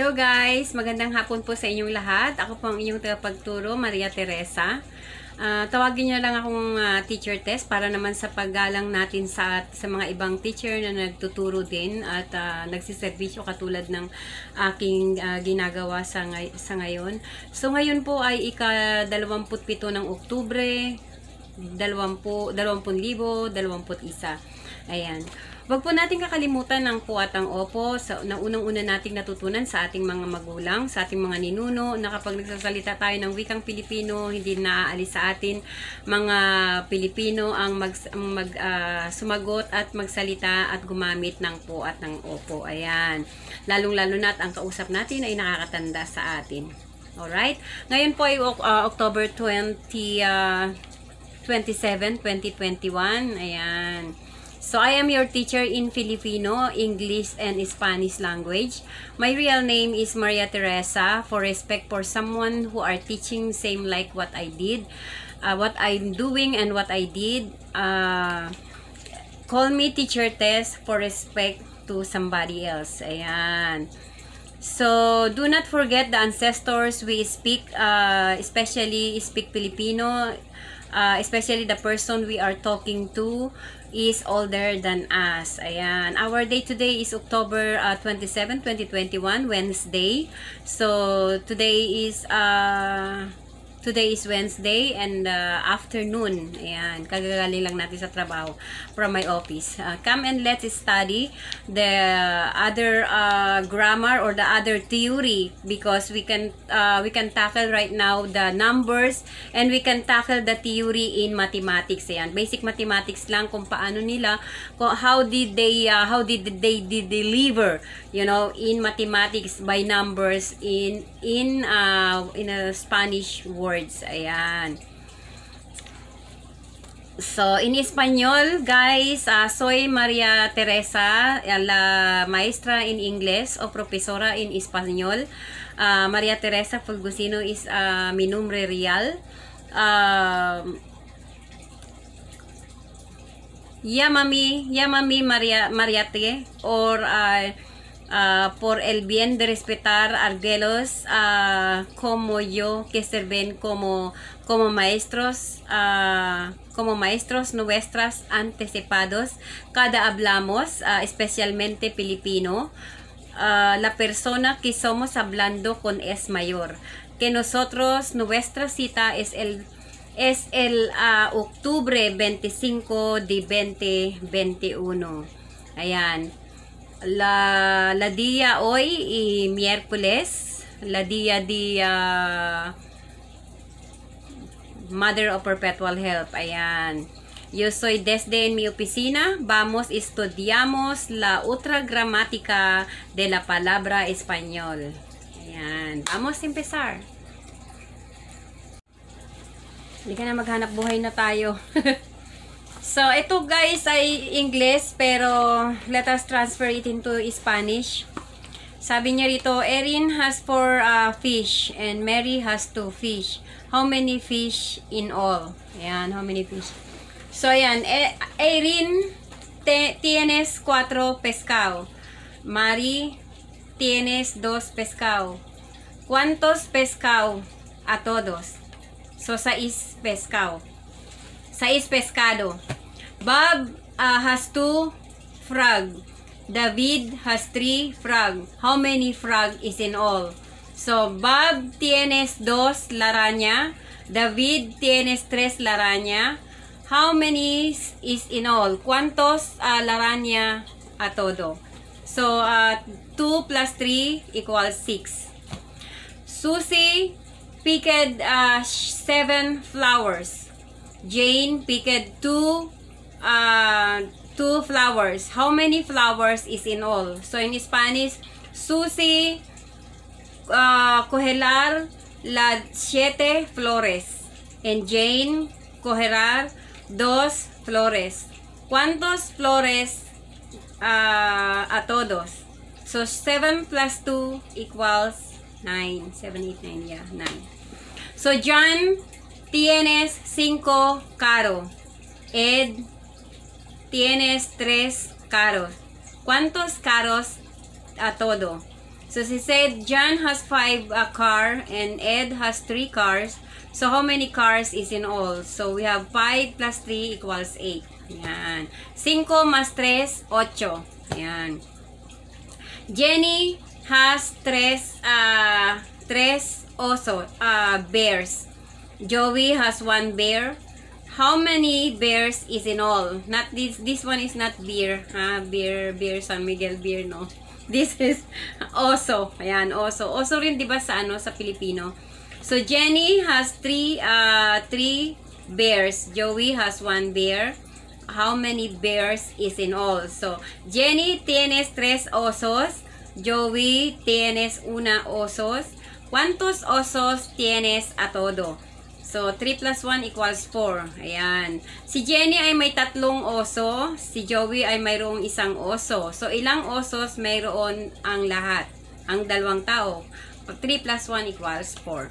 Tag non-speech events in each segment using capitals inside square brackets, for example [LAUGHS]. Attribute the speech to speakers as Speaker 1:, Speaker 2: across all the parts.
Speaker 1: Hello guys! Magandang hapon po sa inyong lahat. Ako po ang inyong tagapagturo, Maria Teresa. Uh, tawagin niyo lang akong uh, teacher test para naman sa paggalang natin sa, sa mga ibang teacher na nagtuturo din at uh, nagsiservisyo katulad ng aking uh, ginagawa sa, ngay sa ngayon. So ngayon po ay ika-27 ng Oktubre, 20,000, 20,021. Ayan. Wag po natin kakalimutan ang opo sa na unang-una nating natutunan sa ating mga magulang, sa ating mga ninuno, na kapag nagsasalita tayo ng wikang Pilipino, hindi naaalis sa atin mga Pilipino ang mag, mag uh, sumagot at magsalita at gumamit ng po at ng opo. Ayan. Lalong-lalo na at ang kausap natin ay nakakatanda sa atin. Alright? Ngayon po ay uh, October 20, uh, 27, 2021. Ayan. So, I am your teacher in Filipino, English, and Spanish language. My real name is Maria Teresa. For respect for someone who are teaching same like what I did, uh, what I'm doing and what I did, uh, call me Teacher Tess for respect to somebody else. Ayan. So, do not forget the ancestors we speak, uh, especially speak Filipino, uh, especially the person we are talking to is older than us. Ayan. Our day today is October uh, 27, 2021, Wednesday. So, today is uh, Today is Wednesday and uh, afternoon. Ayan, kagagaling lang natin sa trabaho from my office. Uh, come and let's study the other uh, grammar or the other theory because we can uh, we can tackle right now the numbers and we can tackle the theory in mathematics. Ayan, basic mathematics lang kung paano nila, how did they uh, how did they, they deliver, you know, in mathematics by numbers in in uh, in a Spanish word words. Ayan. So, in Espanyol, guys, uh, soy Maria Teresa, la maestra in English o profesora in Espanyol. Uh, Maria Teresa Fulgusino is uh, mi nombre real. Uh, Yamami, Yamami Maria, Mariate or uh, uh, por el bien de respetar arguelos uh, como yo que sirven como como maestros uh, como maestros nuestras antecepados cada hablamos especialmente filipino. La persona que somos hablando con es mayor. Que nosotros nuestra cita es el es el octubre 25 de 2021 ayan la, la día hoy y miércoles, la día uh, Mother of Perpetual Help. Ayan. Yo soy desde en mi oficina. Vamos, estudiamos la otra gramática de la palabra español. Ayan. Vamos a empezar. Hindi ka na maghanap buhay na tayo. [LAUGHS] So, ito guys ay English, pero let us transfer it into Spanish. Sabi niya rito, Erin has four uh, fish and Mary has two fish. How many fish in all? Ayan, how many fish? So, ayan, e Erin tienes cuatro pescado. Mary tienes dos pescado. ¿Cuántos pescado? A todos. So, seis pescado. Seis pescado. Bob uh, has two frog. David has three frog. How many frog is in all? So, Bob tienes dos laranya. David tienes tres laranya. How many is in all? ¿Cuántos uh, laranya a todo? So, uh, 2 plus 3 equals 6. Susie picked uh, 7 flowers. Jane picked 2 uh, two flowers. How many flowers is in all? So in Spanish, Susi uh, cogelar las siete flores. And Jane cogerá dos flores. ¿Cuántos flores uh, a todos? So 7 plus 2 equals 9. 7, 8, 9. Yeah, 9. So John, tienes 5 caro. Ed, tienes tres caros. ¿Cuántos caros a todo? So she said John has five uh, car and Ed has three cars. So how many cars is in all? So we have 5 plus 3 equals 8. Yan. 5 más 3, 8. Yan. Jenny has 3 uh, 3 oso, uh, bears. Joey has one bear. How many bears is in all? Not this this one is not beer, ha? Beer, beer San Miguel beer, no. [LAUGHS] This is oso. Ayan, oso. Oso rin 'di ba sa ano sa Filipino? So Jenny has three uh three bears. Joey has one bear. How many bears is in all? So Jenny tienes tres osos. Joey tienes una osos. ¿Cuántos osos tienes a todo? So, 3 plus 1 equals 4. Ayan. Si Jenny ay may tatlong oso. Si Joey ay mayroong isang oso. So, ilang osos mayroon ang lahat? Ang dalawang tao. 3 plus 1 equals 4.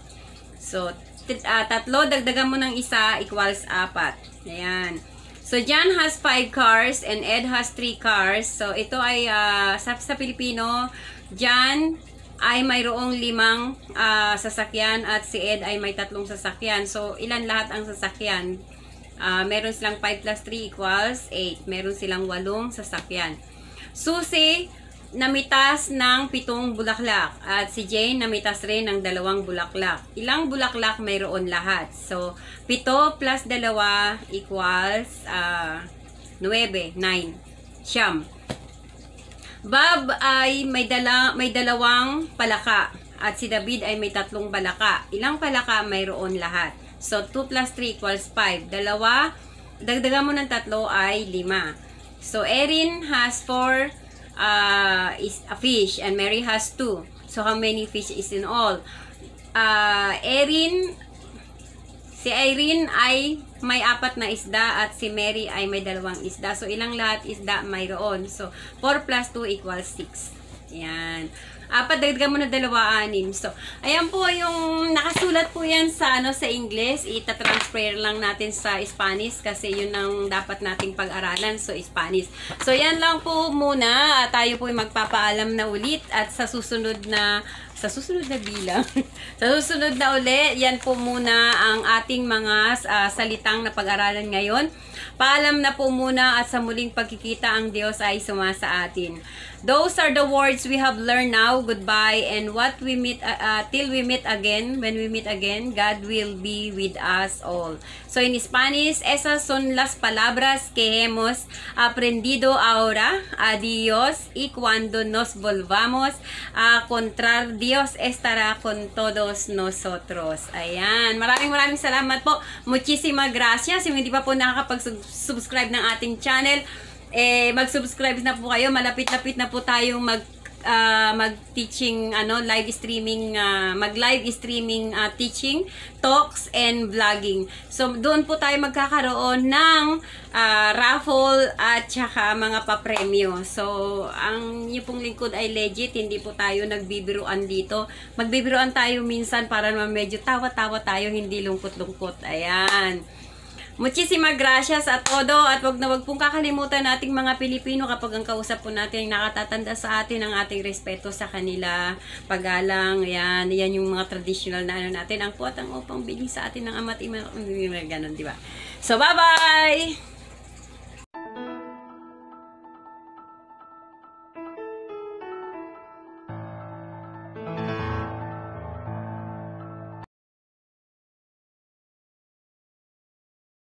Speaker 1: So, uh, tatlo, dagdagan mo ng isa equals 4. Ayan. So, John has 5 cars and Ed has 3 cars. So, ito ay uh, sa, sa Pilipino, John ay mayroong limang uh, sasakyan at si Ed ay may tatlong sasakyan. So, ilan lahat ang sasakyan? Uh, meron silang 5 plus 3 equals 8. Meron silang walong sasakyan. Susi, namitas ng pitong bulaklak. At si Jane, namitas rin ng dalawang bulaklak. Ilang bulaklak mayroon lahat? So, pito plus dalawa equals uh, 9. 9. Siyam. Bob ay may, dala, may dalawang palaka. At si David ay may tatlong palaka. Ilang palaka mayroon lahat? So, 2 plus 3 equals 5. Dalawa, dagdagan mo ng tatlo ay 5. So, Erin has 4 uh, is a fish and Mary has 2. So, how many fish is in all? Uh, Erin Si Irene ay may apat na isda at si Mary ay may dalawang isda. So, ilang lahat isda mayroon. So, 4 plus 2 equals 6. Yan. Apat, dagdagan mo na dalawa, anim. So, ayan po yung nakasulat po yan sa, ano, sa English. Ita-transfer lang natin sa Spanish kasi yun ang dapat nating pag-aralan. So, Spanish. So, yan lang po muna. Tayo po magpapaalam na ulit at sa susunod na sa susunod na bilang, [LAUGHS] sa susunod na uli, yan po muna ang ating mga uh, salitang na pag-aralan ngayon. Paalam na po muna at sa muling pagkikita ang Diyos ay sumasa atin. Those are the words we have learned now. Goodbye and what we meet uh, uh, till we meet again. When we meet again, God will be with us all. So in Spanish, esas son las palabras que hemos aprendido ahora. Adiós y cuando nos volvamos a encontrar, Dios estará con todos nosotros. Ayan. Maraming maraming salamat po. Muchísimas gracias. Yung hindi pa po nakakapag-subscribe ng ating channel, eh, mag-subscribe na po kayo. Malapit-lapit na po tayong mag uh, mag-teaching, ano, live streaming, uh, mag-live streaming uh, teaching, talks, and vlogging. So, doon po tayo magkakaroon ng uh, raffle at saka mga papremyo. So, ang yung pong lingkod ay legit, hindi po tayo nagbibiruan dito. Magbibiruan tayo minsan para medyo tawa-tawa tayo, hindi lungkot-lungkot. Ayan. Muchísimas gracias a todo at wag na wag pong kakalimutan nating mga Pilipino kapag ang kausap po natin nakatatanda sa atin ang ating respeto sa kanila, paggalang, yan, yan yung mga traditional na ano natin, ang puwat ang upang biling sa atin ng ama't ima, ganun, di ba? So, bye-bye!